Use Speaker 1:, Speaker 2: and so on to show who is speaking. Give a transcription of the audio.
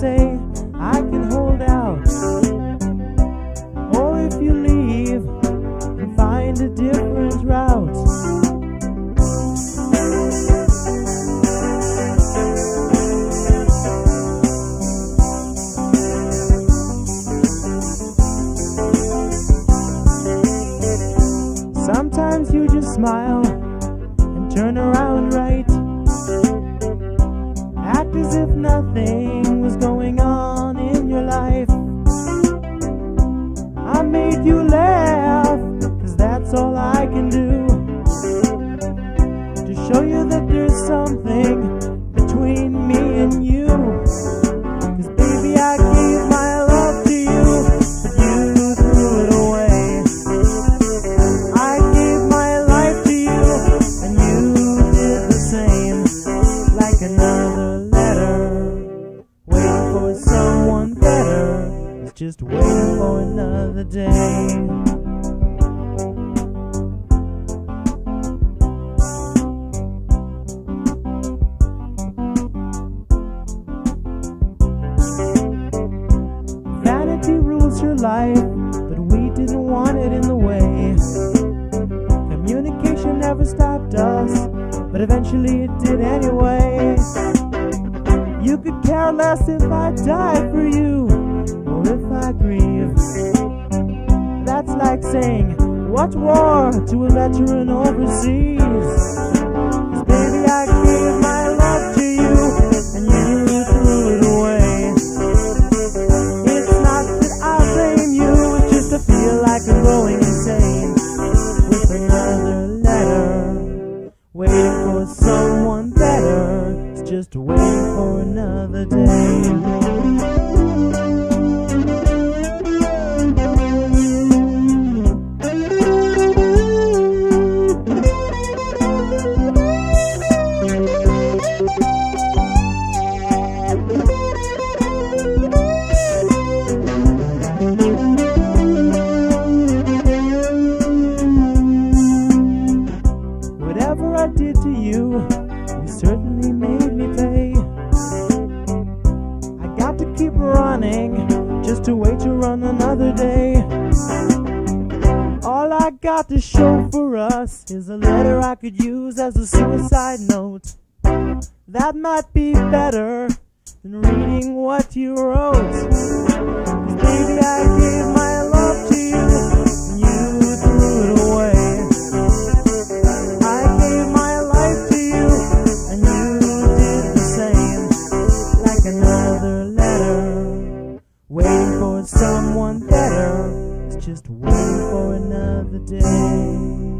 Speaker 1: say, I can hold out. Or if you leave and find a different route. Sometimes you just smile and turn around right. Act as if nothing made you laugh, cause that's all I can do. To show you that there's something between me and you. Cause baby, I gave my love to you, but you threw it away. I gave my life to you, and you did the same. Like another letter, waiting for someone better. Just waiting for another day. Vanity rules your life, but we didn't want it in the way. Communication never stopped us, but eventually it did anyway. You could care less if I die for you, or if I grieve. Saying, What war to a veteran overseas? baby, I gave my love to you, and you threw it away. It's not that I blame you, it's just I feel like I'm going insane with another letter, waiting for someone better. It's just waiting for another day. Got to show for us is a letter I could use as a suicide note. That might be better than reading what you wrote. baby, I gave my love to you, and you threw it away. I gave my life to you, and you did the same. Like another letter, waiting for someone better. Just waiting for another day.